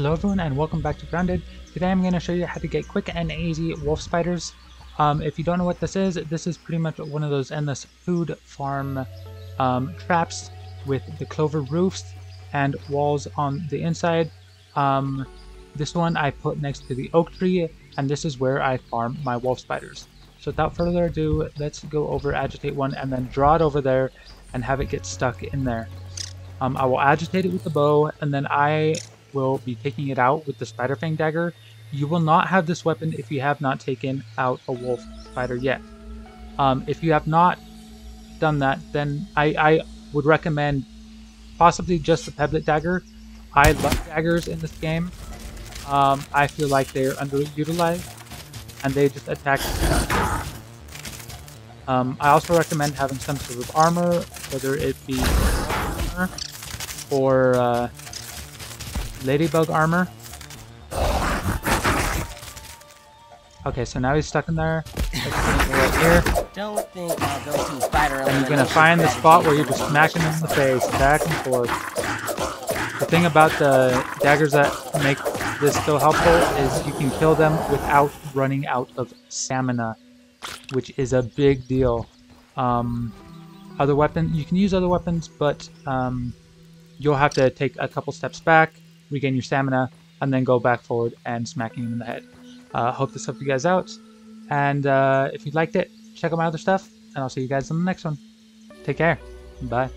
Hello everyone and welcome back to Grounded. Today I'm going to show you how to get quick and easy wolf spiders. Um, if you don't know what this is, this is pretty much one of those endless food farm um, traps with the clover roofs and walls on the inside. Um, this one I put next to the oak tree and this is where I farm my wolf spiders. So without further ado, let's go over agitate one and then draw it over there and have it get stuck in there. Um, I will agitate it with the bow and then I will be taking it out with the Spider Fang Dagger. You will not have this weapon if you have not taken out a wolf spider yet. Um, if you have not done that, then I, I would recommend possibly just the Pebblet Dagger. I love daggers in this game. Um, I feel like they're underutilized and they just attack. Um, I also recommend having some sort of armor, whether it be armor or uh, ladybug armor. Okay, so now he's stuck in there. right here. Don't think I'll go to spider And you're gonna find the spot where you're just smacking him in the face, back and forth. The thing about the daggers that make this so helpful is you can kill them without running out of stamina, which is a big deal. Um, other weapon, you can use other weapons, but um, you'll have to take a couple steps back, regain your stamina, and then go back forward and smacking him in the head. Uh, hope this helped you guys out. And uh, if you liked it, check out my other stuff, and I'll see you guys in the next one. Take care. Bye.